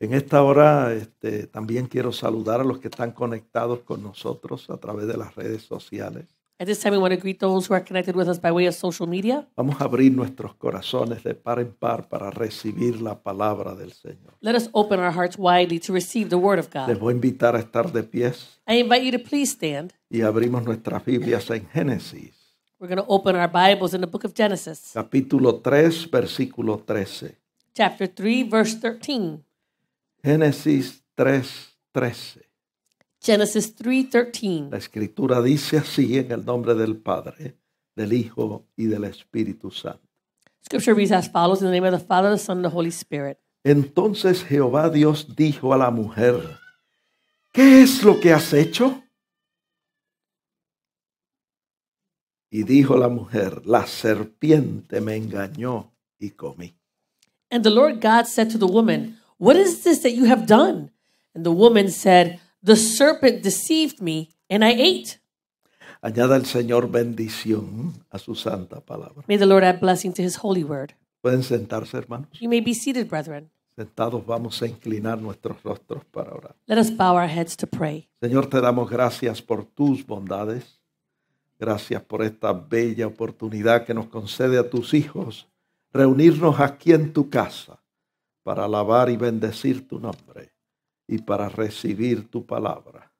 En esta hora este, también quiero saludar a los que están conectados con nosotros a través de las redes sociales. At this time, we want to greet those who are connected with us by way of social media. Vamos a abrir nuestros corazones de par en par para recibir la palabra del Señor. Let us open our hearts widely to receive the Word of Les God. voy a invitar a estar de pies I invite you to please stand. y abrimos nuestras Biblias en Génesis, We're going to open our Bibles in the book of Genesis, capítulo 3, versículo 13. chapter 3, verse 13. Génesis 3, 13. Genesis 3:13. La escritura dice así en el nombre del Padre, del Hijo y del Espíritu Santo. Scripture reads as follows in the name of the Father, the Son, and the Holy Spirit. Entonces Jehová Dios dijo a la mujer, ¿qué es lo que has hecho? Y dijo la mujer, la serpiente me engañó y comí. And the Lord God said to the woman, What is this that you have done? And the woman said, The serpent deceived me, and I ate. Añada el Señor bendición a su santa palabra. May the Lord add blessing to his holy word. Pueden sentarse, hermanos. You may be seated, brethren. Sentados vamos a inclinar nuestros rostros para orar. Let us bow our heads to pray. Señor, te damos gracias por tus bondades. Gracias por esta bella oportunidad que nos concede a tus hijos reunirnos aquí en tu casa para alabar y bendecir tu nombre y para recibir tu palabra.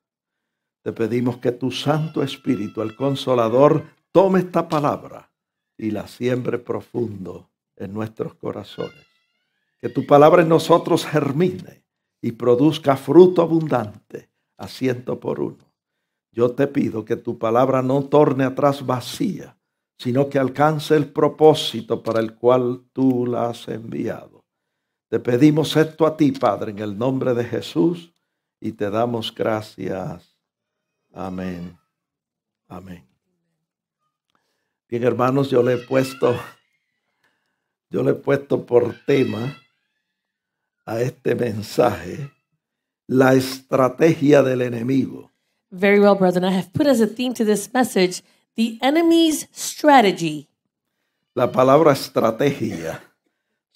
Te pedimos que tu Santo Espíritu, el Consolador, tome esta palabra y la siembre profundo en nuestros corazones. Que tu palabra en nosotros germine y produzca fruto abundante a ciento por uno. Yo te pido que tu palabra no torne atrás vacía, sino que alcance el propósito para el cual tú la has enviado. Te pedimos esto a ti, Padre, en el nombre de Jesús, y te damos gracias. Amén. Amén. Bien, hermanos, yo le he puesto, yo le he puesto por tema a este mensaje la estrategia del enemigo. Very well, brethren. I have put as a theme to this message the enemy's strategy. La palabra estrategia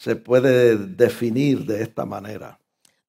se puede definir de esta manera.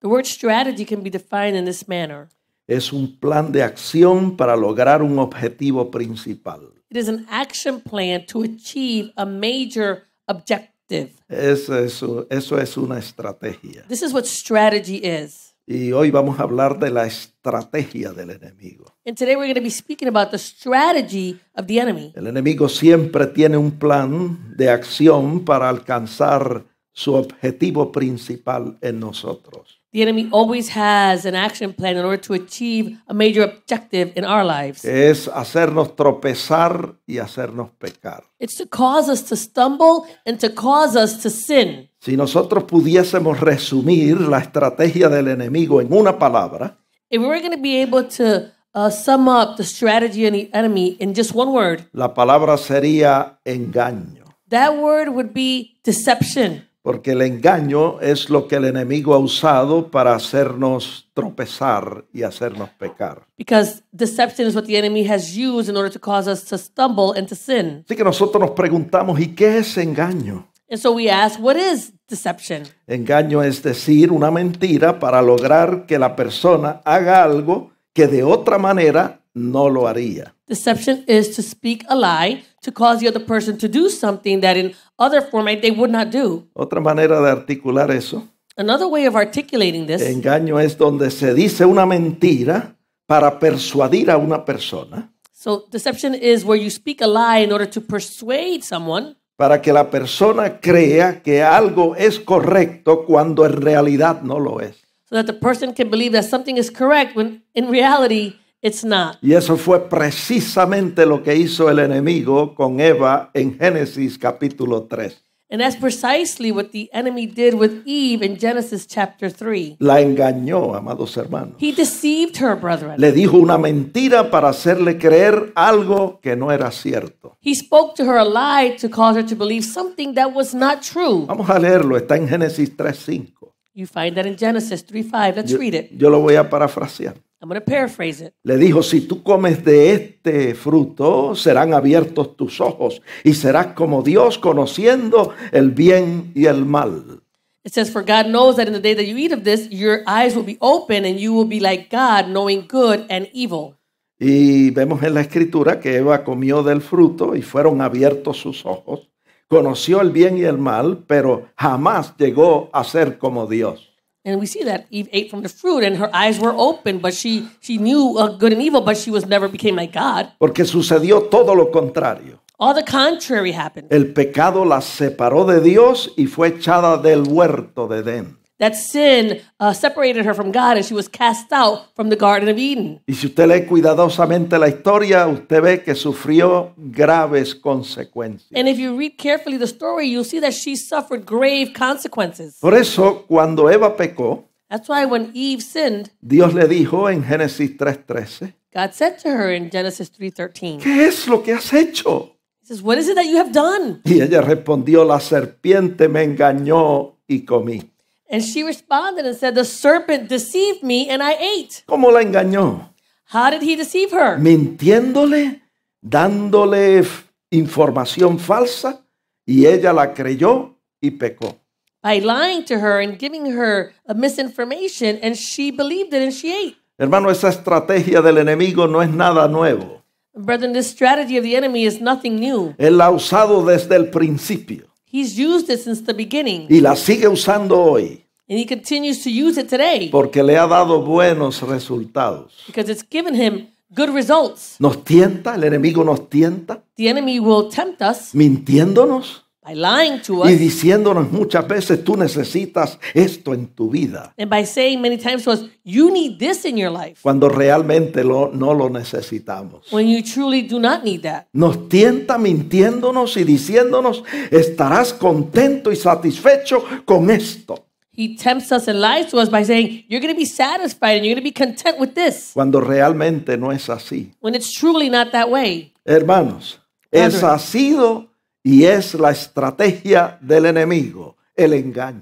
The word strategy can be defined in this manner Es un plan de acción para lograr un objetivo principal. it is an action plan to achieve a major objective. Eso es, eso es una estrategia. This is what strategy is. Y hoy vamos a hablar de la estrategia del enemigo. And today we're going to be speaking about the strategy of the enemy. El enemigo siempre tiene un plan de acción para alcanzar su objetivo principal en nosotros. The enemy always has an action plan in order to achieve a major objective in our lives. Es hacernos tropezar y hacernos pecar. It's to cause us to stumble and to cause us to sin. Si nosotros pudiésemos resumir la estrategia del enemigo en una palabra, If we were going to be able to uh, sum up the strategy of the enemy in just one word, la palabra sería engaño. that word would be deception. Porque el engaño es lo que el enemigo ha usado para hacernos tropezar y hacernos pecar. Because deception is what the enemy has used in order to cause us to stumble and to sin. Así que nosotros nos preguntamos, ¿y qué es engaño? And so we ask, what is deception? Engaño es decir una mentira para lograr que la persona haga algo que de otra manera no lo haría. Deception is to speak a lie to cause the other person to do something that in other format they would not do. Otra manera de articular eso, Another way of articulating this engaño es donde se dice una mentira para persuadir a una persona, so deception is where you speak a lie in order to persuade someone para que la persona crea que algo es correcto cuando en realidad no lo es. so that the person can believe that something is correct when in reality it's not. Y eso fue precisamente lo que hizo el enemigo con Eva en Génesis capítulo 3. And that's precisely what the enemy did with Eve in Genesis chapter 3. La engañó, amados hermanos. He deceived her, brethren. Le dijo una mentira para hacerle creer algo que no era cierto. He spoke to her a lie to cause her to believe something that was not true. Vamos a leerlo, está en Génesis 3.5. You find that in Genesis 3 5. Let's read it. Yo lo voy a parafrasear. I'm going to paraphrase it. Le dijo, si tú comes de este fruto, serán abiertos tus ojos y serás como Dios conociendo el bien y el mal. It says, For God knows that in the day that you eat of this, your eyes will be open and you will be like God, knowing good and evil. Y vemos en la escritura que Eva comió del fruto y fueron abiertos sus ojos. Conoció el bien y el mal, pero jamás llegó a ser como Dios. And we see that Eve ate from the fruit and her eyes were open, but she, she knew good and evil, but she was never became like God. Porque sucedió todo lo contrario. All the contrary happened. El pecado la separó de Dios y fue echada del huerto de Edén. That sin uh, separated her from God and she was cast out from the Garden of Eden. Y si usted lee cuidadosamente la historia, usted ve que sufrió graves consecuencias. And if you read carefully the story, you'll see that she suffered grave consequences. Por eso, cuando Eva pecó, That's why when Eve sinned, Dios le dijo en Génesis 3:13, God said to her in Genesis 3:13, ¿qué es lo que has hecho? He says, "What is it that you have done?" Y ella respondió, la serpiente me engañó y comí. And she responded and said, "The serpent deceived me and I ate." ¿Cómo la engañó? How did he deceive her? Mintiéndole, dándole información falsa y ella la creyó y pecó. By lying to her and giving her a misinformation and she believed it and she ate. Hermano, esa estrategia del enemigo no es nada nuevo. Brethren, this strategy of the enemy is nothing new. Él la ha usado desde el principio He's used it since the beginning y la sigue usando hoy and he continues to use it today porque le ha dado buenos resultados. because it's given him good results. Nos tienta, el enemigo nos tienta, The enemy will tempt us mintiéndonos by lying to y us diciéndonos muchas veces tú necesitas esto en tu vida, and by saying many times to us, you need this in your life cuando realmente lo- no lo necesitamos. when you truly do not need that. Nos tienta mintiéndonos y diciéndonos, estarás contento y satisfecho con esto, He tempts us and lies to us by saying, you're going to be satisfied and you're going to be content with this cuando realmente no es así. when it's truly not that way. Hermanos, esa ha sido y es la estrategia del enemigo, el engaño.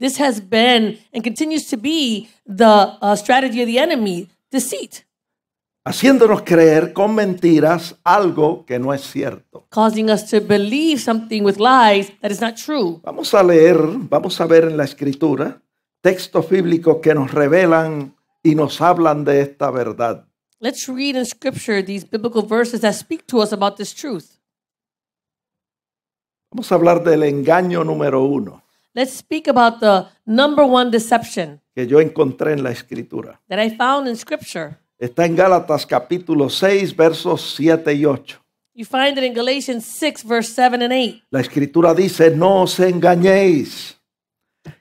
This has been and continues to be the uh, strategy of the enemy deceit, Haciéndonos creer con mentiras algo que no es cierto. causing us to believe something with lies that is not true. Vamos a leer, vamos a ver en la escritura textos bíblicos que nos revelan y nos hablan de esta verdad. Let's read in scripture these biblical verses that speak to us about this truth. Vamos a hablar del engaño número uno Let's speak about the number one deception que yo encontré en la escritura. that I found in scripture. Está en Gálatas capítulo 6, versos 7 y 8. You find it in Galatians 6, verse 7 and 8. La escritura dice, no os engañéis.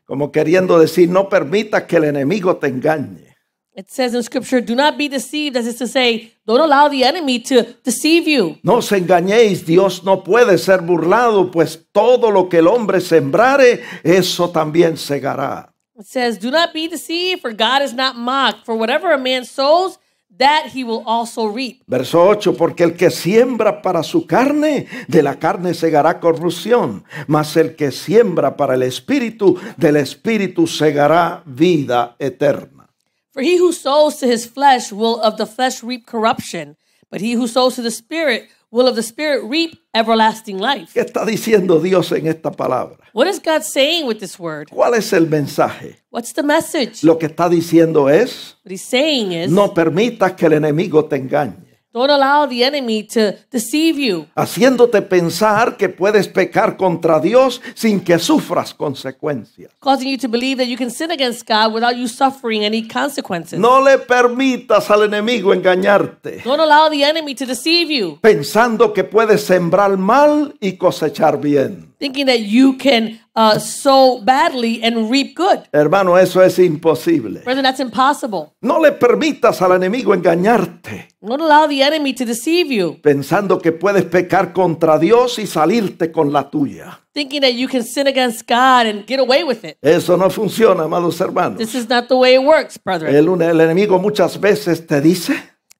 Como queriendo decir, no permitas que el enemigo te engañe. It says in scripture, do not be deceived, as is to say, don't allow the enemy to deceive you. No os engañéis, Dios no puede ser burlado, pues todo lo que el hombre sembrare, eso también segará. It says, do not be deceived, for God is not mocked. For whatever a man sows, that he will also reap. Verso 8, porque el que siembra para su carne, de la carne segará corrupción, mas el que siembra para el espíritu, del espíritu segará vida eterna. For he who sows to his flesh will of the flesh reap corruption, but he who sows to the spirit will of the spirit reap everlasting life. ¿Qué está diciendo Dios en esta palabra? What is God saying with this word? ¿Cuál es el mensaje? What's the message? Lo que está diciendo es, What he's saying is, no permitas que el enemigo te engañe, don't allow the enemy to deceive you, haciéndote pensar que puedes pecar contra Dios sin que sufras consecuencias. causing you to believe that you can sin against God without you suffering any consequences. No le permitas al enemigo engañarte, Don't allow the enemy to deceive you, pensando que puedes sembrar mal y cosechar bien. Thinking that you can uh, sow badly and reap good. Hermano, eso es imposible. Brother, that's impossible. No le permitas al enemigo engañarte, Don't allow the enemy to deceive you, pensando que puedes pecar contra Dios y salirte con la tuya. thinking that you can sin against God and get away with it. Eso no funciona, amados hermanos. This is not the way it works, brethren. El, el enemigo muchas veces te dice,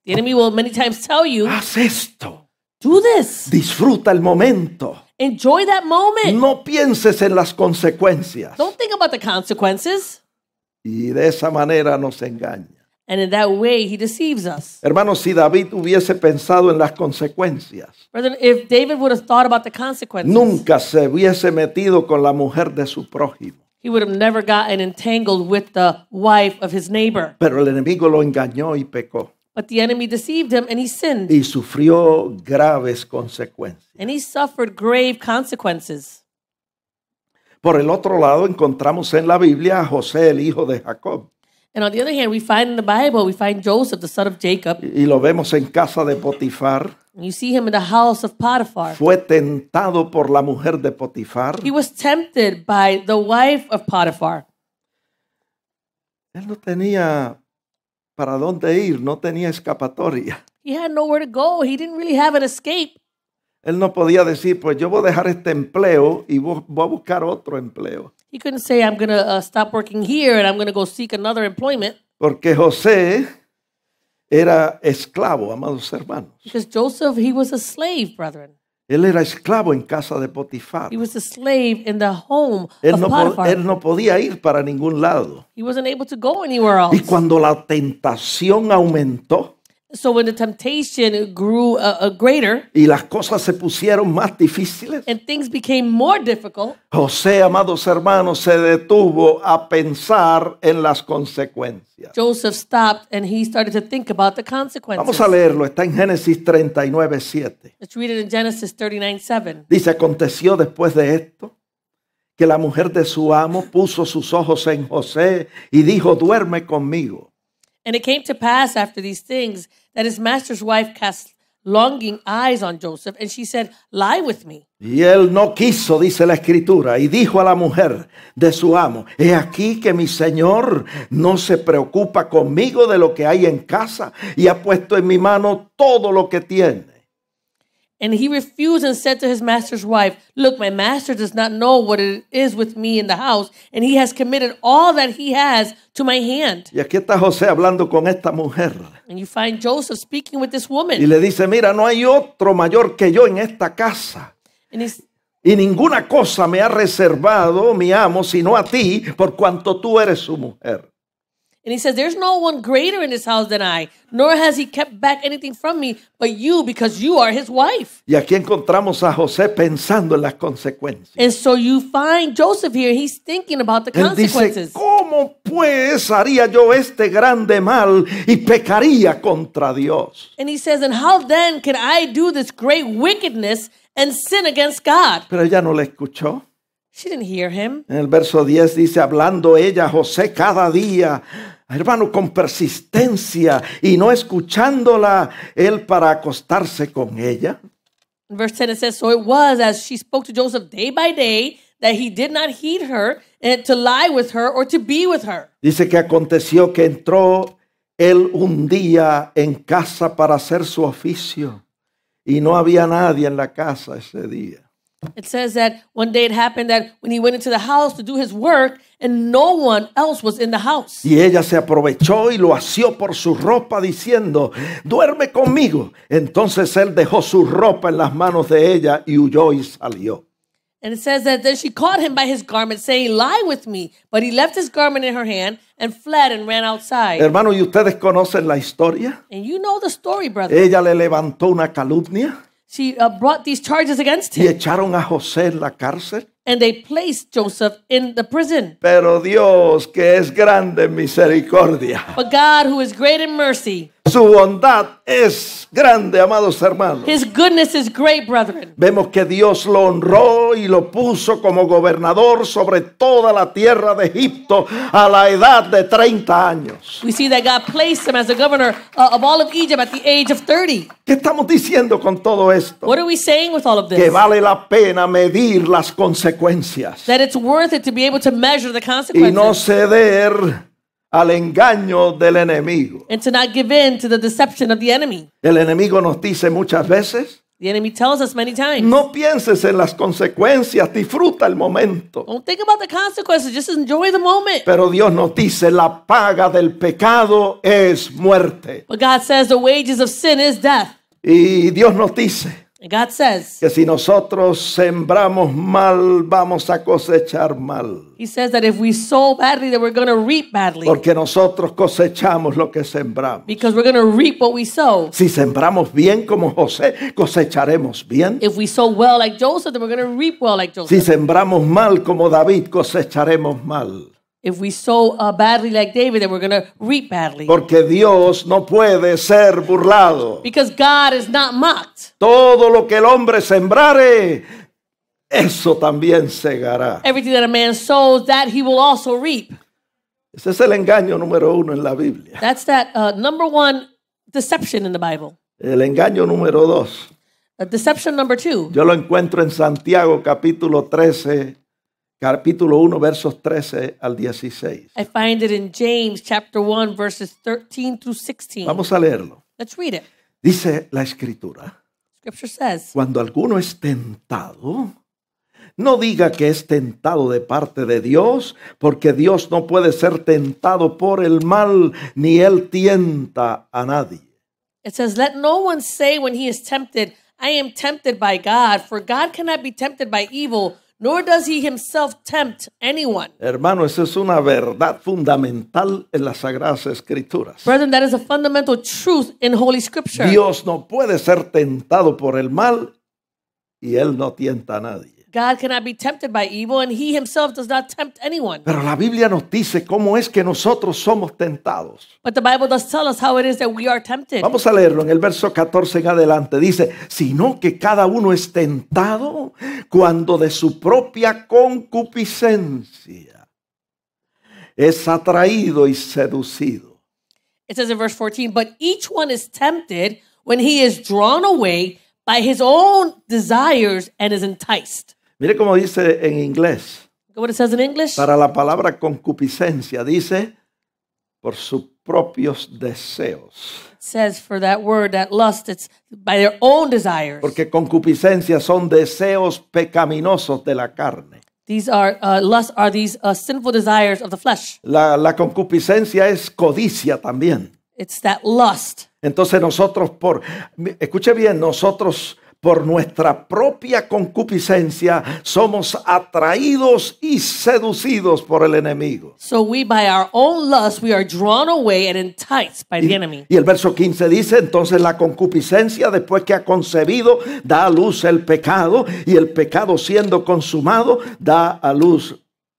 The enemy will many times tell you, haz esto, do this, disfruta el momento, enjoy that moment. no pienses en las consecuencias. Don't think about the consequences. Y de esa manera nos engaña. And in that way, he deceives us. Hermanos, si David hubiese pensado en las consecuencias, Brethren, if David would have thought about the consequences, nunca se hubiese metido con la mujer de su prójimo. he would have never gotten entangled with the wife of his neighbor. Pero el enemigo lo engañó y pecó But the enemy deceived him and he sinned. y sufrió graves consecuencias. And he suffered grave consequences. Por el otro lado, encontramos en la Biblia a José, el hijo de Jacob, And on the other hand, we find in the Bible, we find Joseph, the son of Jacob. y lo vemos en casa de Potifar. And you see him in the house of Potiphar. Fue tentado por la mujer de Potifar. He was tempted by the wife of Potiphar. Él no tenía para dónde ir, no tenía escapatoria. He had nowhere to go. He didn't really have an escape. Él no podía decir, pues yo voy a dejar este empleo y voy voy a buscar otro empleo. He couldn't say, I'm going to uh, stop working here and I'm going to go seek another employment Porque José era esclavo, amados hermanos. because Joseph, he was a slave, brethren. Él era esclavo en casa de Potifar. He was a slave in the home Él of no, él podía ir para ningún lado. He wasn't able to go anywhere else. Y cuando la tentación aumentó So when the temptation grew uh, uh, greater y las cosas se pusieron más difíciles, and things became more difficult, José, amados hermanos, se detuvo a pensar en las consecuencias. Joseph stopped and he started to think about the Vamos consequences. a leerlo, está en Génesis 39, 7. Let's read it in Genesis 39 7. Dice, aconteció después de esto que la mujer de su amo puso sus ojos en José y dijo, duerme conmigo. And it came to pass after these things that his master's wife cast longing eyes on Joseph, and she said, Lie with me. Y él no quiso, dice la escritura, y dijo a la mujer de su amo, he aquí que mi señor no se preocupa conmigo de lo que hay en casa y ha puesto en mi mano todo lo que tiene. And he refused and said to his master's wife, Look, my master does not know what it is with me in the house, and he has committed all that he has to my hand. Y aquí está José hablando con esta mujer. And you find Joseph speaking with this woman. Y le dice, mira, no hay otro mayor que yo en esta casa. And he's Y ninguna cosa me ha reservado mi amo sino a ti, por cuanto tú eres su mujer. And he says, There's no one greater in this house than I, nor has he kept back anything from me but you, because you are his wife. Y aquí encontramos a José pensando en las consecuencias. And so you find Joseph here, he's thinking about the Él dice, consequences. ¿cómo pues haría yo este grande mal y pecaría contra Dios? And he says, And how then can I do this great wickedness and sin against God? Pero ella no le escuchó. She didn't hear him. En el verso 10 dice, hablando ella José cada día, hermano, con persistencia y no escuchándola él para acostarse con ella. In verse 10, it says, So it was as she spoke to Joseph day by day that he did not heed her and to lie with her or to be with her. Dice que aconteció que entró él un día en casa para hacer su oficio y no había nadie en la casa ese día. It says that one day it happened that when he went into the house to do his work and no one else was in the house. Y ella se aprovechó y lo asió por su ropa diciendo, duerme conmigo. Entonces él dejó su ropa en las manos de ella y huyó y salió. And it says that then she caught him by his garment, saying, Lie with me. But he left his garment in her hand and fled and ran outside. Hermano, ¿y ustedes conocen la historia? And you know the story, brother. Ella le levantó una calumnia She uh, brought these charges against y him, echaron a José en la cárcel. And they placed Joseph in the prison. Pero Dios, que es grande en misericordia, But God, who is great in mercy, su bondad es grande, amados hermanos. his goodness is great, brethren. Vemos que Dios lo honró y lo puso como gobernador sobre toda la tierra de Egipto a la edad de 30 años. We see that God placed him as the governor uh, of all of Egypt at the age of 30. ¿Qué estamos diciendo con todo esto? What are we saying with all of Que this? vale la pena medir las consecuencias That it's worth it to be able to measure the y no consequences ceder al engaño del enemigo. and to not give in to the deception of the enemy. El enemigo nos dice muchas veces, The enemy tells us many times. no pienses en las consecuencias, disfruta el momento. Don't think about the consequences, just enjoy the moment. Pero Dios nos dice, la paga del pecado es muerte. But God says the wages of sin is death. Y Dios nos dice, God says, que si nosotros sembramos mal, vamos a cosechar mal. He says that if we sow badly, that we're going to reap badly. Porque nosotros cosechamos lo que sembramos. Because we're going to reap what we sow. Si sembramos bien como José, cosecharemos bien. If we sow well like Joseph, then we're going to reap well like Si Joseph. sembramos mal como David, cosecharemos mal. If we sow uh, badly like David, then we're going to reap badly. Porque Dios no puede ser burlado. Because God is not mocked. Todo lo que el hombre sembrare, eso también segará. Everything that a man sows, that he will also reap. Ese es el engaño número uno en la Biblia. That's that uh, number one deception in the Bible. El engaño número dos. Uh, deception number two. Yo lo encuentro en Santiago capítulo 13, capítulo 1, versos 13 al 16. I find it in James chapter 1, verses 13 through 16. Vamos a leerlo. Let's read it. Dice la escritura, Scripture says, cuando alguno es tentado, no diga que es tentado de parte de Dios, porque Dios no puede ser tentado por el mal, ni él tienta a nadie. it says, Let no one say when he is tempted, I am tempted by God, for God cannot be tempted by evil, nor does he himself tempt anyone. Hermano, esa es una verdad fundamental en las Sagradas Escrituras. Brethren, that is a fundamental truth in Holy Scripture. Dios no puede ser tentado por el mal y él no tienta a nadie. God cannot be tempted by evil, and he himself does not tempt anyone. Pero la Biblia nos dice cómo es que nosotros somos tentados. But the Bible does tell us how it is that we are tempted. Vamos a leerlo en el verso 14 en adelante. Dice, sino que cada uno es tentado cuando de su propia concupiscencia es atraído y seducido. It says in verse 14, but each one is tempted when he is drawn away by his own desires and is enticed. Mire cómo dice en inglés. What it says in English. Para la palabra concupiscencia dice por sus propios deseos. It says for that word, that lust, it's by their own desires. Porque concupiscencia son deseos pecaminosos de la carne. These are uh, lust are these uh, sinful desires of the flesh. La, la concupiscencia es codicia también. It's that lust. Entonces nosotros por, escuche bien, nosotros por nuestra propia concupiscencia somos atraídos y seducidos por el enemigo. So we, by our own lust, we are drawn away and enticed by the enemy. Y el verso 15 dice, entonces la concupiscencia después que ha concebido da a luz el pecado y el pecado siendo consumado da a luz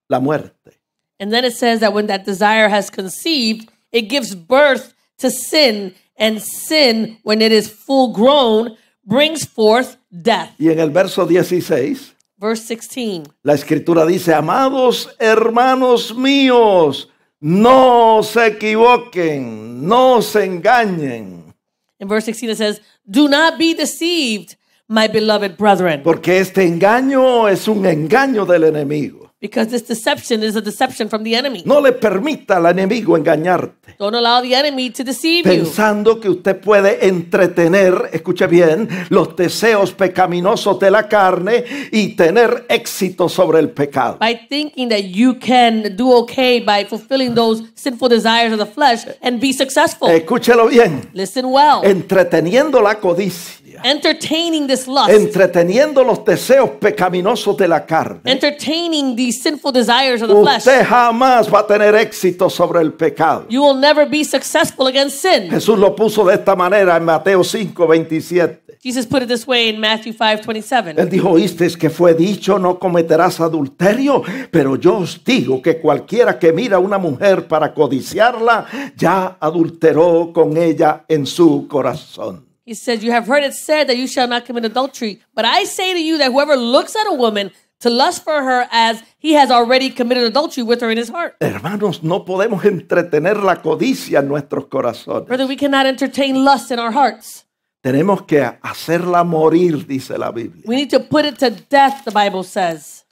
la muerte. And then it says that when that desire has conceived, it gives birth to sin, and sin, when it is full grown, brings forth death. Y en el verso 16 Verse 16. La escritura dice, amados hermanos míos, no se equivoquen, no se engañen, In verse 16, it says, Do not be deceived, my beloved brethren, porque este engaño es un engaño del enemigo. Because this deception is a deception from the enemy. No le permita al enemigo engañarte, Don't allow the enemy to deceive you. pensando que usted puede entretener, escuche bien, los deseos pecaminosos de la carne y tener éxito sobre el pecado. By thinking that you can do okay by fulfilling those sinful desires of the flesh and be successful. Escúchelo bien, Listen well. entreteniendo la codicia, Entertaining this lust. entreteniendo los deseos pecaminosos de la carne. entertaining these sinful desires of the flesh, Usted jamás va a tener éxito sobre el pecado. you will never be successful against sin. Jesús lo puso de esta manera en Mateo 5, 27. Jesus put it this way in Matthew 5 27. Él dijo, oísteis que fue dicho, no cometerás adulterio, pero yo os digo que cualquiera que mira a una mujer para codiciarla, ya adulteró con ella en su corazón. He says, You have heard it said that you shall not commit adultery. But I say to you that whoever looks at a woman to lust for her as he has already committed adultery with her in his heart. Hermanos, no podemos entretener la codicia en nuestros corazones. Brother, we cannot entertain lust in our hearts. Tenemos que hacerla morir, dice la Biblia. We need to put it to death, the Bible says.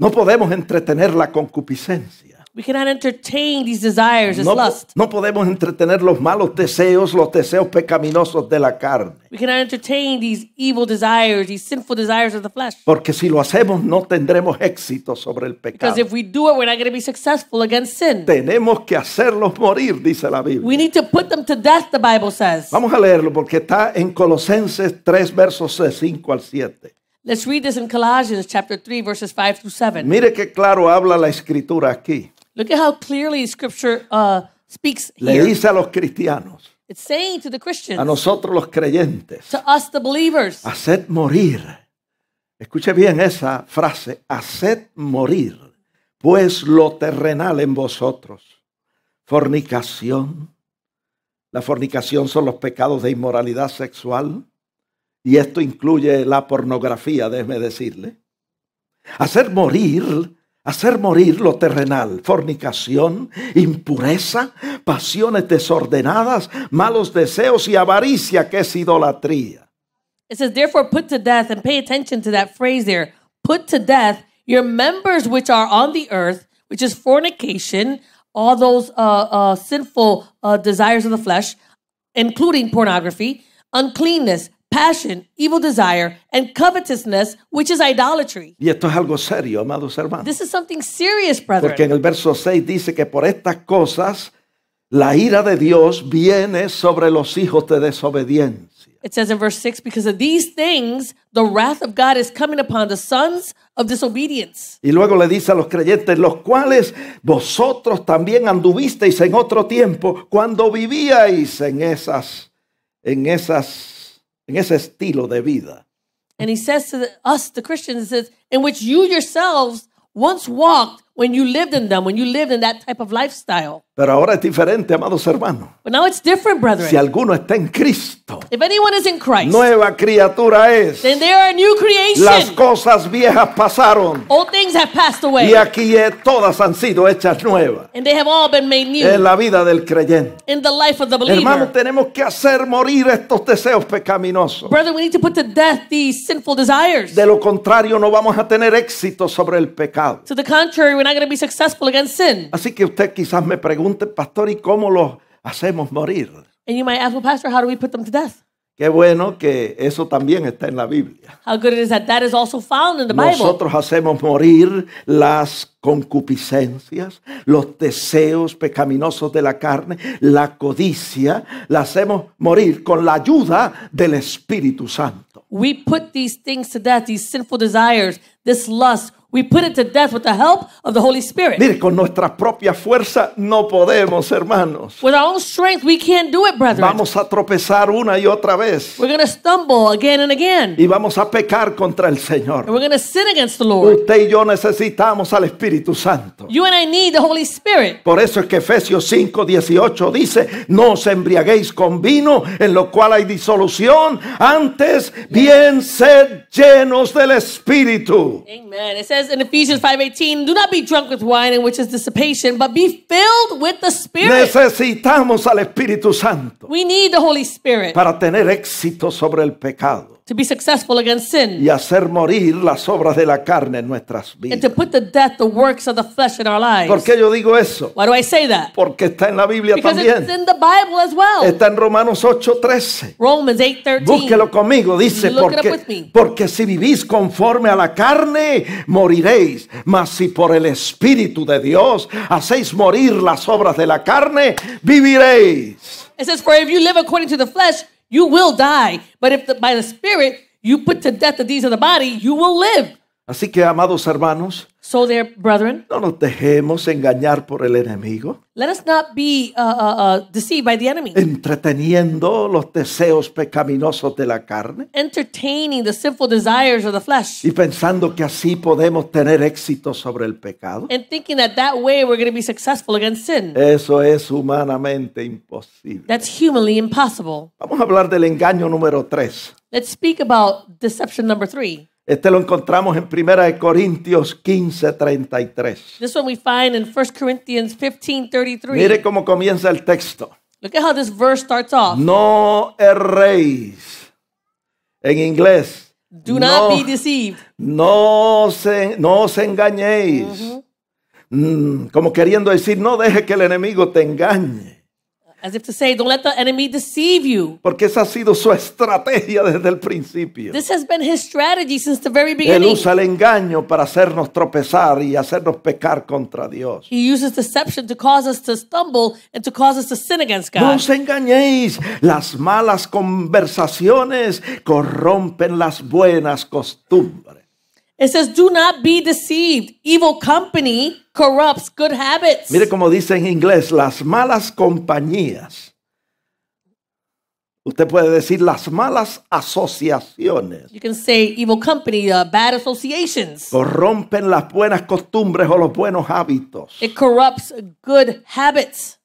No podemos entretener la concupiscencia. We cannot entertain these desires, this No, lust. no podemos entretener los malos deseos, los deseos pecaminosos de la carne. We cannot entertain these evil desires, these sinful desires of the flesh. Porque si lo hacemos no tendremos éxito sobre el pecado. Because if we do it, we're not going to be successful against sin. Tenemos que hacerlos morir, dice la Biblia. We need to put them to death, the Bible says. Vamos a leerlo porque está en Colosenses 3 versos de 5 al 7. Let's read this in Colossians chapter 3, verses 5 through 7. Mire qué claro habla la escritura aquí. Look at how clearly Scripture uh, speaks Le here. dice a los cristianos, It's saying to the Christians, a nosotros los creyentes, to us, the believers, haced morir. Escuche bien esa frase, haced morir, pues lo terrenal en vosotros. Fornicación. La fornicación son los pecados de inmoralidad sexual. Y esto incluye la pornografía, déjeme decirle. Hacer morir, hacer morir lo terrenal, fornicación, impureza, pasiones desordenadas, malos deseos y avaricia, que es idolatría. It says, therefore, put to death, and pay attention to that phrase there. Put to death your members which are on the earth, which is fornication, all those uh, uh, sinful uh, desires of the flesh, including pornography, uncleanness, passion, evil desire, and covetousness, which is idolatry. Y esto es algo serio, amados hermanos. This is something serious, brethren. Porque en el verso 6 dice que por estas cosas la ira de Dios viene sobre los hijos de desobediencia. It says in verse 6 because of these things, the wrath of God is coming upon the sons of disobedience. Y luego le dice a los creyentes, los cuales vosotros también anduvisteis en otro tiempo cuando vivíais en esas, en esas, en ese estilo de vida. And he says to the, us, the Christians, says, in which you yourselves once walked when you lived in them, when you lived in that type of lifestyle. Pero ahora es diferente, amados hermanos. But now it's different, brethren. Si alguno está en Cristo, if anyone is in Christ, nueva criatura es. then they are a new Las creation. cosas viejas pasaron Old things have passed away, y aquí todas han sido hechas nuevas and they have all been made new en la vida del creyente. in the life of the Hermanos, believer. tenemos que hacer morir estos deseos pecaminosos. Brethren, we need to put to death these sinful desires. De lo contrario, no vamos a tener éxito sobre el pecado. To the contrary, we're not going to be successful against sin. Así que usted quizás me pregunte, pastor, ¿y cómo los hacemos morir? And you might ask, well, Pastor, how do we put them to death? Qué bueno que eso también está en la Biblia. How good it is that that is also found in the Bible. Nosotros hacemos morir las concupiscencias, los deseos pecaminosos de la carne, la codicia, la hacemos morir con la ayuda del Espíritu Santo. We put these things to death, these sinful desires, this lust. We put it to death with the help of the Holy Spirit. Mire, con nuestra propia fuerza no podemos, hermanos. With our own strength, we can't do it, brethren. Vamos a tropezar una y otra vez We're going to stumble again and again. y vamos a pecar contra el And Señor. we're going to sin against the Lord. Usted y yo necesitamos al Espíritu Santo. You and I need the Holy Spirit. Por eso es que Efesios 5, 18 dice, no os embriaguéis con vino, en lo cual hay disolución, antes bien sed llenos del Espíritu. Amen. It says in Ephesians 5:18, "Do not be drunk with wine in which is dissipation, but be filled with the Spirit." Necesitamos al Espíritu Santo We need the Holy Spirit para tener éxito sobre el pecado to be successful against sin y hacer morir las obras de la carne en nuestras and vidas. to put to death the works of the flesh in our lives. ¿Por qué yo digo eso? Why do I say that? Porque está en la Biblia Because it's también. in the Bible as well. Está en Romanos 8:13. Romans 8:13. Búsquelo conmigo, dice, Look it up porque, with me. porque si vivís conforme a la carne, moriréis. Mas si por el Espíritu de Dios hacéis morir las obras de la carne, viviréis. It says, "For if you live according to the flesh, you will die. But if the, by the Spirit you put to death the deeds of the body, you will live." Así que, amados hermanos, So, there, brethren, no nos dejemos engañar por el enemigo, let us not be uh, uh, uh, deceived by the enemy, entreteniendo los deseos pecaminosos de la carne entertaining the sinful desires of the flesh, y pensando que así podemos tener éxito sobre el pecado. and thinking that that way we're going to be successful against sin. Eso es humanamente imposible. That's humanly impossible. Vamos a hablar del engaño número 3. Let's speak about deception number three. Este lo encontramos en 1 Corintios 15, 33. This one we find in 1 Corinthians 15 33. Mire cómo comienza el texto. Look at how this verse starts off. No erréis. En inglés. Do not no, be deceived. no, se, no os engañéis. Mm, como queriendo decir, no deje que el enemigo te engañe. As if to say, don't let the enemy deceive you. Porque esa ha sido su estrategia desde el principio. This has been his strategy since the very Él beginning. usa el engaño para hacernos tropezar y hacernos pecar contra Dios. He uses deception to cause us to stumble and to cause us to sin against No God. os engañéis, las malas conversaciones corrompen las buenas costumbres. It says, do not be deceived. Evil company corrupts good habits. Mire cómo dice en inglés, las malas compañías. Usted puede decir las malas asociaciones You can say evil company, uh, bad associations. corrompen las buenas costumbres o los buenos hábitos. It corrupts good habits.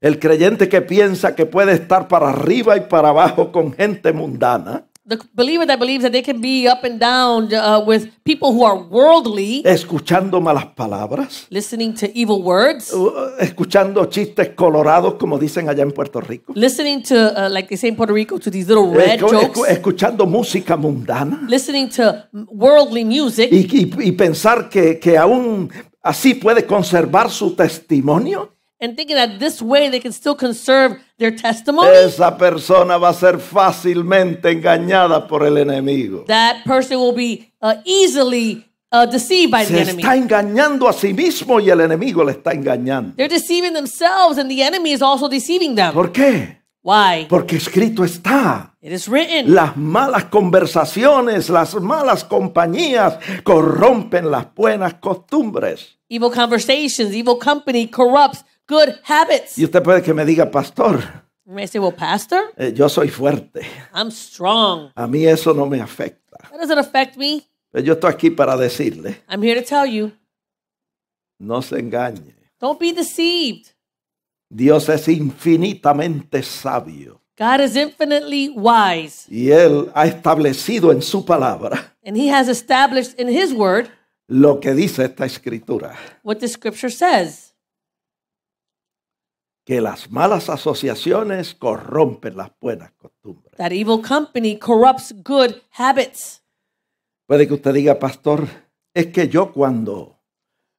El creyente que piensa que puede estar para arriba y para abajo con gente mundana, The believer that believes that they can be up and down uh, with people who are worldly, escuchando malas palabras, listening to evil words, uh, escuchando chistes colorados, como dicen allá en Puerto Rico, listening to, uh, like they say in Puerto Rico, to these little red jokes, escu- escuchando música mundana. listening to worldly music, y, y- y pensar que, que aún así puede conservar su testimonio, and thinking that this way they can still conserve their testimony. esa persona va a ser fácilmente engañada por el enemigo. that person will be uh, easily uh, deceived by the Se enemy. está engañando a sí mismo y el enemigo le está engañando. They're deceiving themselves, and the enemy is also deceiving them. ¿Por qué? Why? Porque escrito está. It is written. Las malas conversaciones, las malas compañías corrompen las buenas costumbres. Evil conversations, evil company corrupts good habits. Y usted puede que me diga, pastor, You may say, well, Pastor, eh, yo soy fuerte. I'm strong. A mí eso no me afecta. That doesn't affect me. Pero yo estoy aquí para decirle, I'm here to tell you no se engañe. don't be deceived. Dios es infinitamente sabio God is infinitely wise, y Él ha establecido en su palabra and He has established in His word lo que dice esta escritura, what the scripture says que las malas asociaciones corrompen las buenas costumbres. that evil company corrupts good habits. Puede que usted diga, pastor, es que yo cuando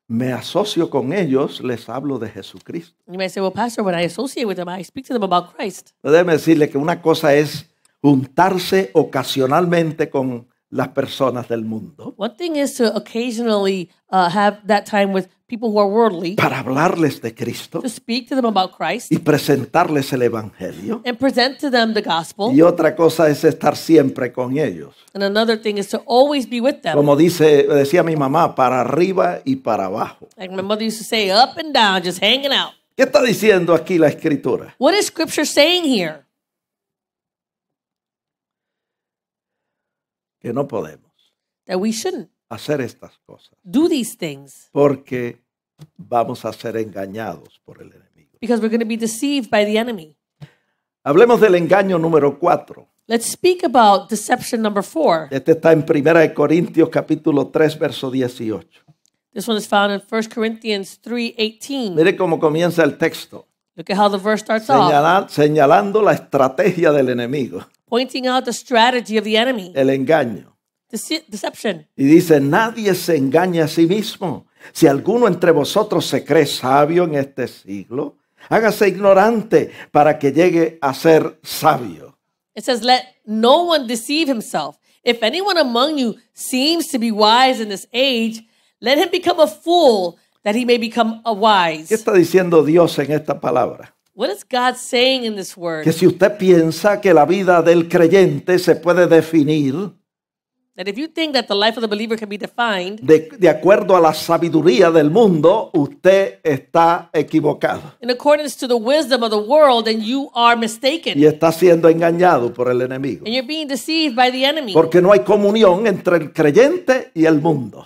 me asocio con ellos les hablo de Jesucristo. You might say, well, Pastor, when I associate with them, I speak to them about Christ. Déjeme decirle que una cosa es juntarse ocasionalmente con las personas del mundo One thing is to occasionally uh, have that time with people who are worldly, para hablarles de Cristo to speak to them about Christ y presentarles el Evangelio. and present to them the gospel. Y otra cosa es estar siempre con ellos. And another thing is to always be with them. Como dice, decía mi mamá, para arriba y para abajo. Like my mother used to say, up and down, just hanging out. ¿Qué está diciendo aquí la escritura? What is scripture saying here? Que no podemos That we shouldn't hacer estas cosas do these things porque vamos a ser engañados por el enemigo. because we're going to be deceived by the enemy. Hablemos del engaño número 4. Let's speak about deception number four. Este está en 1 Corintios capítulo 3, verso 18. This one is found in 1 Corinthians 3:18. Mire cómo comienza el texto, Look at how the verse starts off, señala- señalando la estrategia del enemigo, pointing out the strategy of the enemy, el engaño. Dece- deception. Y dice, nadie se engaña a sí mismo. Si alguno entre vosotros se cree sabio en este siglo, hágase ignorante para que llegue a ser sabio. It says, Let no one deceive himself. If anyone among you seems to be wise in this age, let him become a fool that he may become a ¿Qué wise. está diciendo Dios en esta palabra? What is God saying in this Que word? si usted piensa que la vida del creyente se puede definir de, de acuerdo a la sabiduría del mundo, usted está equivocado in accordance to the wisdom of the world, then you are mistaken. y está siendo engañado por el enemigo. And you're being deceived by the enemy. Porque no hay comunión entre el creyente y el mundo.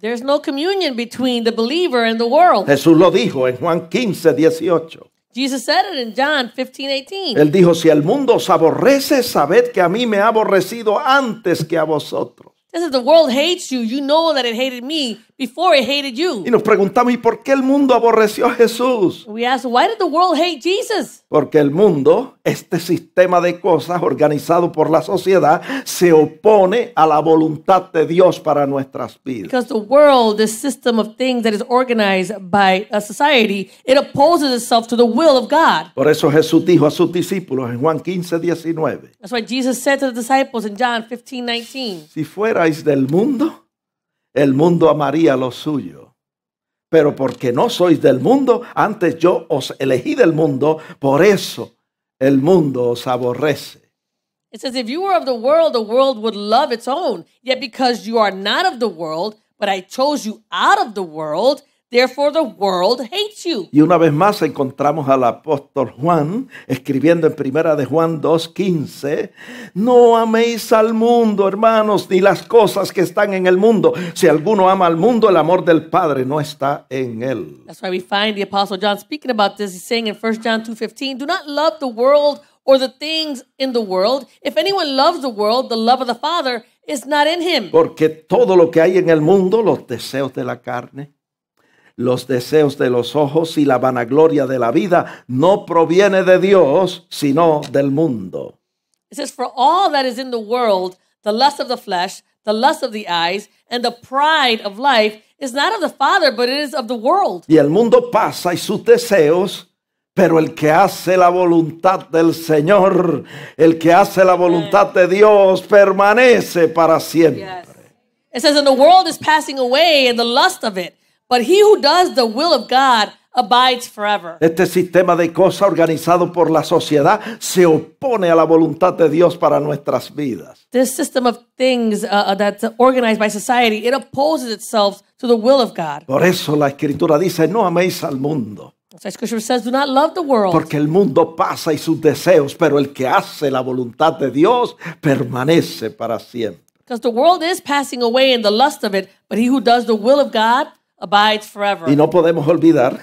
There's no communion between the believer and the world. Jesús lo dijo en Juan 15, 18. Jesus said it in John 15, 18. Él dijo, si el mundo os aborrece, sabed que a mí me ha aborrecido antes que a vosotros. This is the world hates you. You know that it hated me before it hated you. Y nos preguntamos, ¿y por qué el mundo aborreció a Jesús? We ask, why did the world hate Jesus? Porque el mundo, este sistema de cosas organizado por la sociedad, se opone a la voluntad de Dios para nuestras vidas. Because the world, this system of things that is organized by a society, it opposes itself to the will of God. Por eso Jesús dijo a sus discípulos en Juan 15, 19, That's why Jesus said to the disciples in John 15, 19, si fuerais del mundo, el mundo amaría lo suyo. Pero porque no sois del mundo, antes yo os elegí del mundo, por eso el mundo os aborrece. It says, if you were of the world, the world would love its own. Yet because you are not of the world, but I chose you out of the world, therefore the world hates you. Y una vez más encontramos al apóstol Juan escribiendo en primera de Juan 2:15, no améis al mundo, hermanos, ni las cosas que están en el mundo. Si alguno ama al mundo, el amor del Padre no está en él. That's why we find the apostle John speaking about this. He's saying in 1 John 2:15, "Do not love the world or the things in the world. If anyone loves the world, the love of the Father is not in him." Porque todo lo que hay en el mundo, los deseos de la carne, los deseos de los ojos y la vanagloria de la vida, no proviene de Dios, sino del mundo. It says, For all that is in the world, the lust of the flesh, the lust of the eyes, and the pride of life is not of the Father, but it is of the world. Y el mundo pasa y sus deseos, pero el que hace la voluntad del Señor, el que hace la voluntad de Dios, permanece para siempre. It says, And the world is passing away and the lust of it, but he who does the will of God abides forever. Este sistema de cosas organizado por la sociedad se opone a la voluntad de Dios para nuestras vidas. This system of things uh, that's organized by society, it opposes itself to the will of God. Por eso la escritura dice, no améis al mundo, So scripture says, Do not love the world. porque el mundo pasa y sus deseos, pero el que hace la voluntad de Dios permanece para siempre. Because the world is passing away in the lust of it, but he who does the will of God abides forever. Y no podemos olvidar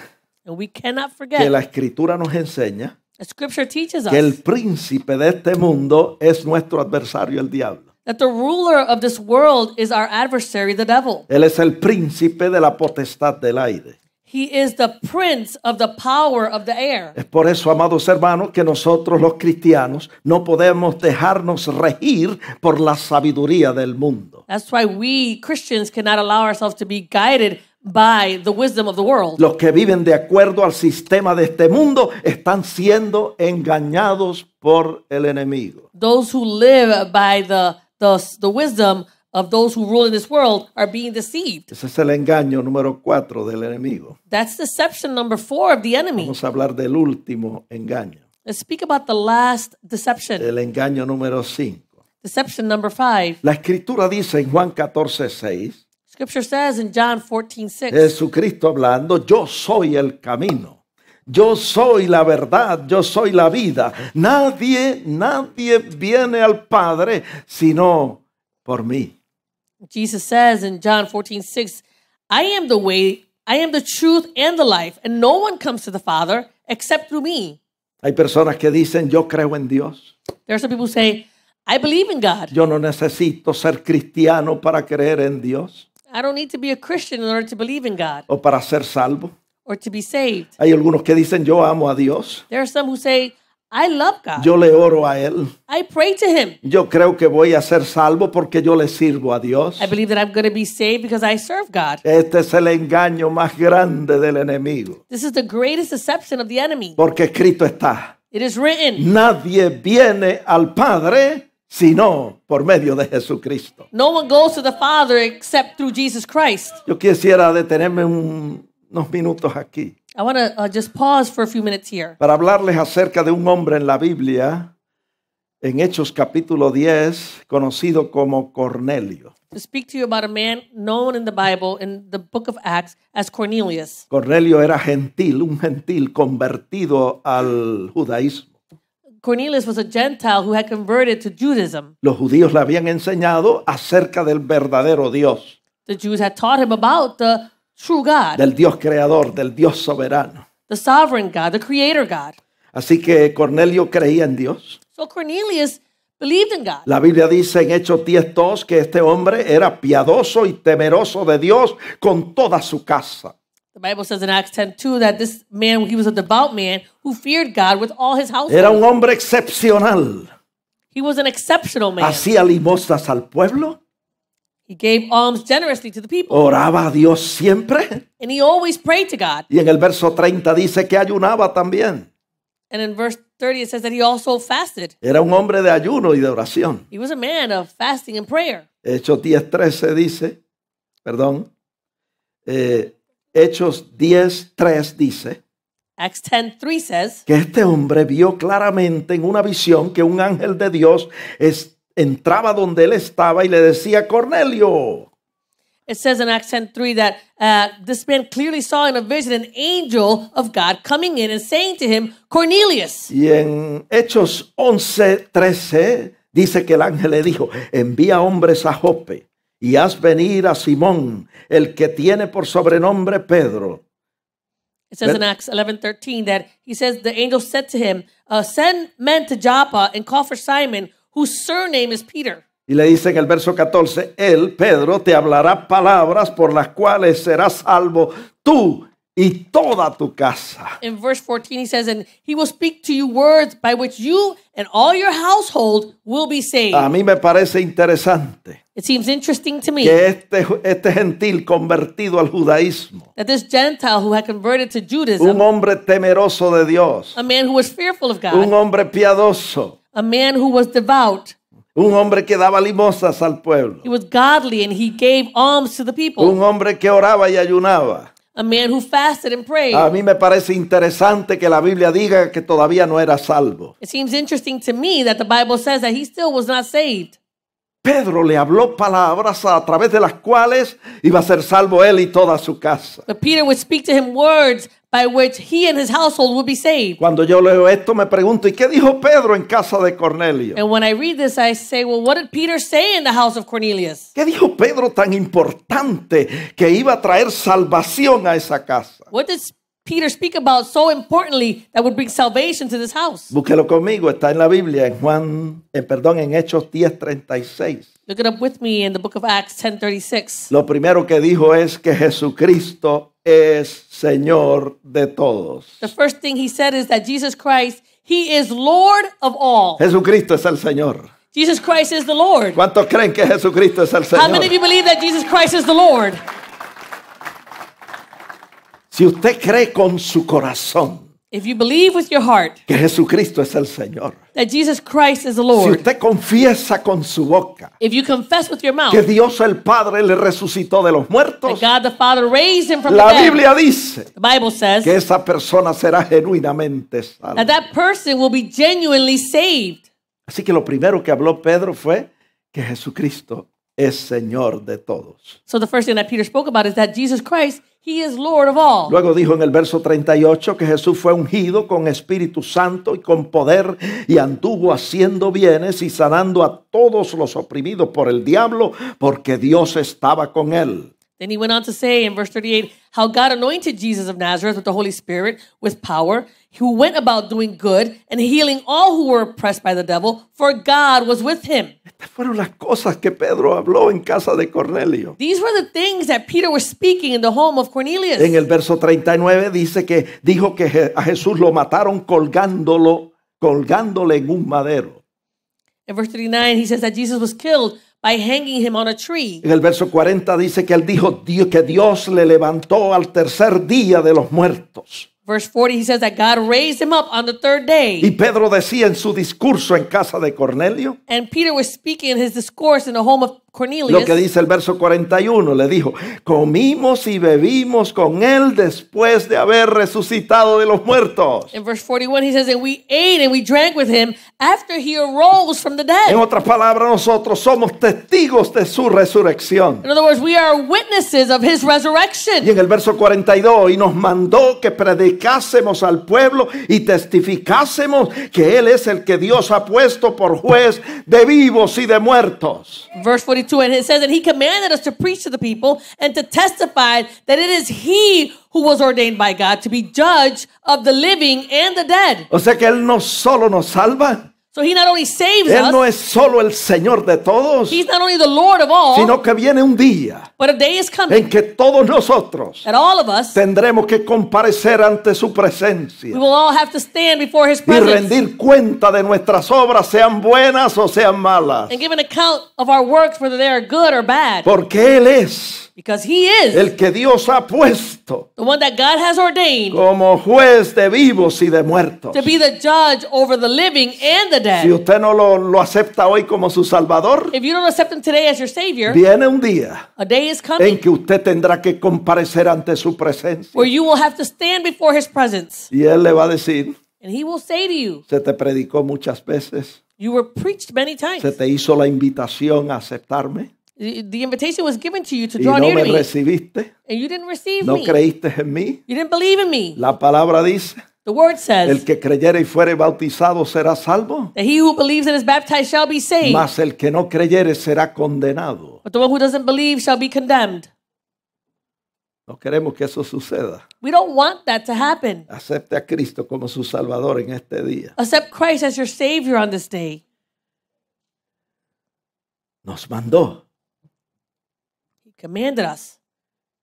and we cannot que forget, la escritura nos enseña scripture teaches que el us príncipe de este mundo es nuestro adversario, el diablo. that the ruler of this world is our adversary, the devil. Él es el príncipe de la potestad del aire. He is the prince of the power of the air. Es por eso, amados hermanos, que nosotros los cristianos no podemos dejarnos regir por la sabiduría del mundo. That's why we Christians cannot allow ourselves to be guided by the wisdom of the world. Los que viven de acuerdo al sistema de este mundo están siendo engañados por el enemigo. Those who live by the, the, the wisdom of those who rule in this world are being deceived. Ese es el engaño número cuatro del enemigo. That's deception number four of the enemy. Vamos a hablar del último engaño, Let's speak about the last deception. el engaño número cinco. Deception number five. La escritura dice en Juan 14, 6, Scripture says in John 14, 6, Jesucristo hablando, yo soy el camino. Yo soy la verdad, yo soy la vida. Nadie, nadie viene al Padre sino por mí. Jesus says in John 14, 6, I am the way, I am the truth and the life, and no one comes to the Father except through me. Hay personas que dicen, yo creo en Dios. There are some people who say, I believe in God. Yo no necesito ser cristiano para creer en Dios I don't need to be a Christian in order to believe in God o para ser salvo. or to be saved. Hay algunos que dicen, yo amo a Dios. There are some who say, I love God. Yo le oro a Él. I pray to Him. Yo creo que voy a ser salvo porque yo le sirvo a Dios. I believe that I'm going to be saved because I serve God. Este es el engaño más grande del enemigo. This is the greatest deception of the enemy. Porque escrito está, It is written, nadie viene al Padre sino por medio de Jesucristo. no one goes to the Father except through Jesus Christ. Yo quisiera detenerme un- unos minutos aquí I want to uh, just pause for a few minutes here para hablarles acerca de un hombre en la Biblia, en Hechos capítulo 10, conocido como Cornelio. to speak to you about a man known in the Bible in the book of Acts as Cornelius. Cornelio era gentil, un gentil convertido al judaísmo. Cornelius was a Gentile who had converted to Judaism. Los judíos le habían enseñado acerca del verdadero Dios, The Jews had taught him about the true God, del Dios creador, del Dios soberano. the sovereign God, the creator God. Así que Cornelio creía en Dios. So Cornelius believed in God. La Biblia dice en Hechos 10.2 que este hombre era piadoso y temeroso de Dios con toda su casa. The Bible says in Acts 10 2 that this man, he was a devout man who feared God with all his household. Era un hombre excepcional. He was an exceptional man. Hacía limosnas al pueblo, He gave alms generously to the people. oraba a Dios siempre. And he always prayed to God. Y en el verso 30 dice que ayunaba también. And in verse 30, it says that he also fasted. Era un hombre de ayuno y de oración. He was a man of fasting and prayer. Hechos 10.13 dice, perdón, eh, Hechos 10.3 dice Acts 10 3 says que este hombre vio claramente en una visión que un ángel de Dios es- entraba donde él estaba y le decía, Cornelio. It says in Acts 10 3 that uh, this man clearly saw in a vision an angel of God coming in and saying to him, Cornelius. Y en Hechos 11.13 dice que el ángel le dijo, envía hombres a Jope y haz venir a Simón, el que tiene por sobrenombre Pedro. It says in Acts 11 13 that he says, The angel said to him, uh, Send men to Joppa and call for Simon, whose surname is Peter. Y le dice en el verso 14, él, Pedro, te hablará palabras por las cuales serás salvo tú y toda tu casa. In verse 14, he says, And he will speak to you words by which you and all your household will be saved. A mí me parece interesante it seems interesting to me que este, este gentil convertido al judaísmo, that this Gentile who had converted to un Judaism, hombre temeroso de Dios, a man who was fearful of un God, hombre piadoso, a man who was devout, un hombre que daba limosnas al pueblo, he was godly and he gave alms to the people, un hombre que oraba y ayunaba. A man who fasted and prayed. A mí me parece interesante que la Biblia diga que todavía no era salvo. It seems interesting to me that the Bible says that he still was not saved. Pedro le habló palabras a través de las cuales iba a ser salvo él y toda su casa. But Peter would speak to him words by which he and his household would be saved. Cuando yo leo esto me pregunto, ¿y qué dijo Pedro en casa de Cornelio? And when I read this, I say, well, what did Peter say in the house of Cornelius? ¿Qué dijo Pedro tan importante que iba a traer salvación a esa casa? What did Peter speak about so importantly that would bring salvation to this house? Búsquelo conmigo, está en la Biblia, en Juan, eh, perdón, en Hechos 10:36. Look it up with me in the book of Acts 10:36. Lo primero que dijo es que Jesucristo es Señor de todos. The first thing he said is that Jesus Christ, he is Lord of all. Jesucristo es el Señor. Jesus Christ is the Lord. ¿Cuántos creen que Jesucristo es el How many of Señor? you believe that Jesus Christ is the Lord? Si usted cree con su corazón If you believe with your heart que Jesucristo es el Señor, that Jesus Christ is the si Lord, usted confiesa con su boca if you confess with your mouth que Dios el Padre le resucitó de los that muertos, God the Father raised him from the la dead, Biblia dice the Bible says que esa persona será genuinamente salva. that that person will be genuinely saved. Así que lo primero que habló Pedro fue que Jesucristo es Señor de todos. So the first thing that Peter spoke about is that Jesus Christ, he is Lord of all. Luego dijo en el verso 38 que Jesús fue ungido con Espíritu Santo y con poder y anduvo haciendo bienes y sanando a todos los oprimidos por el diablo porque Dios estaba con él. Then he went on to say in verse 38 how God anointed Jesus of Nazareth with the Holy Spirit with power, who went about doing good and healing all who were oppressed by the devil, for God was with him. Estas fueron las cosas que Pedro habló en casa de Cornelio. These were the things that Peter was speaking in the home of Cornelius. En el verso 39 dice que dijo que a Jesús lo mataron colgándolo, colgándole en un madero. In verse 39, he says that Jesus was killed by hanging him on a tree. En el verso 40 dice que él dijo que Dios le levantó al tercer día de los muertos. Verse 40, he says that God raised him up on the third day. Y Pedro decía en su discurso en casa de Cornelio, And Peter was speaking in his discourse in the home of lo Cornelius. que dice el verso 41, le dijo, comimos y bebimos con él después de haber resucitado de los muertos. In verse 41, he says, And we ate and we drank with him after he arose from the En dead. otras palabras, nosotros somos testigos de su resurrección. In other words, we are witnesses of his Y resurrection. en el verso 42, y nos mandó que predicásemos al pueblo y testificásemos que Él es el que Dios ha puesto por juez de vivos y de muertos. Verse 42, and it says that he commanded us to preach to the people and to testify that it is he who was ordained by God to be judge of the living and the dead. O sea que Él no solo nos salva, So he not only saves Él no us, es solo el Señor de todos, he's not only the Lord of all, sino que viene un día but a day is coming en que todos nosotros that all of us, tendremos que comparecer ante su presencia we will all have to stand before his y presence rendir cuenta de nuestras obras, sean buenas o sean malas, and give an account of our works, whether they are good or bad. porque Él es Because he is el que Dios ha puesto the one that God has ordained como juez de vivos y de muertos. to be the judge over the living and the Si dead. usted no lo, lo acepta hoy como su Salvador, If you don't accept him today as your Savior, viene un día a day is en coming que usted tendrá que comparecer ante su presencia where you will have to stand before his presence. y Él le va a decir, And he will say to you, se te predicó muchas veces, You were preached many times. se te hizo la invitación a aceptarme The invitation was given to you to y draw no near me to me, recibiste, and you didn't receive no me. creíste en mí. You didn't believe in me. La palabra dice, The word el says que creyere y fuere bautizado será salvo, that he who believes and is baptized shall be saved, mas el que no creyere será condenado. but the one who doesn't believe shall be condemned. No queremos que eso suceda. We don't want that to happen. Acepte a Cristo como su Salvador en este día. Accept Christ as your Savior on this day. Nos mandó commanded us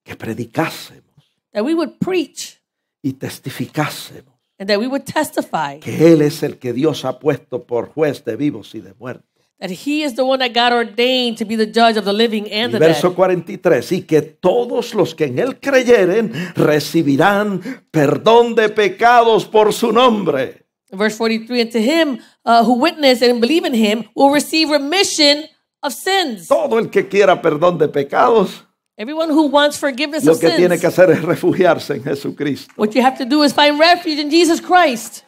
que predicásemos that we would preach y testificásemos and that we would testify que Él es el que Dios ha puesto por juez de vivos y de muertos. that He is the one that God ordained to be the judge of the living and the verso dead. 43, y que todos los que en Él creyeren recibirán perdón de pecados por su nombre. Verse 43 And to him uh, who witness and believe in Him will receive remission of sins. Todo el que quiera perdón de pecados, Everyone who wants forgiveness lo of que tiene sins, que hacer es refugiarse en Jesucristo. what you have to do is find refuge in Jesus Christ.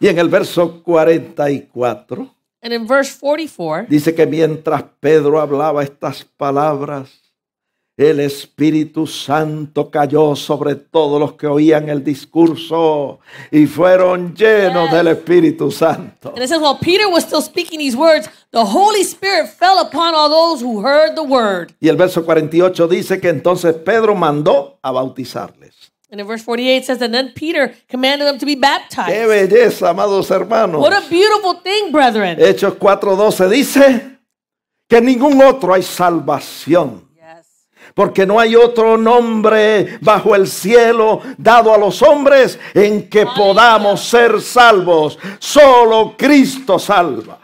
Y en el verso 44 And in verse 44, dice que mientras Pedro hablaba estas palabras, el Espíritu Santo cayó sobre todos los que oían el discurso y fueron llenos Yes. del Espíritu Santo. and it says, while Peter was still speaking these words, the Holy Spirit fell upon all those who heard the word. Y el verso 48 dice que entonces Pedro mandó a bautizarles. And in verse 48 it says, and then Peter commanded them to be ¡Qué baptized. belleza, amados hermanos! What a beautiful thing, brethren. Hechos 4:12 dice que ningún otro hay salvación. Porque no hay otro nombre bajo el cielo dado a los hombres en que podamos ser salvos. Solo Cristo salva.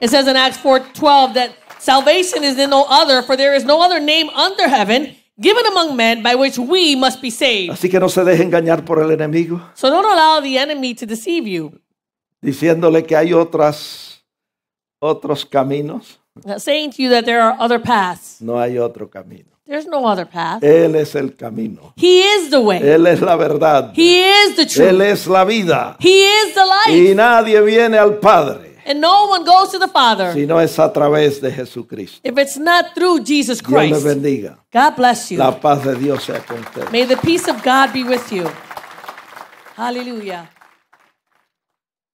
It says in Acts 4:12 that salvation is in no other, for there is no other name under heaven given among men by which we must be saved. Así que no se deje engañar por el enemigo, So don't allow the enemy to deceive you, diciéndole que hay otras, otros caminos. saying to you that there are other paths. No hay otro camino. There's no other path. Él es el camino. He is the way. Él es la verdad. He is the Él truth. es la vida. He is the Y life. nadie viene al Padre And no one goes to the Father si no es a través de Jesucristo. if it's not through Jesus Dios le Christ. bendiga. God bless you. La paz de Dios sea con usted. May the peace of God be with you. Hallelujah.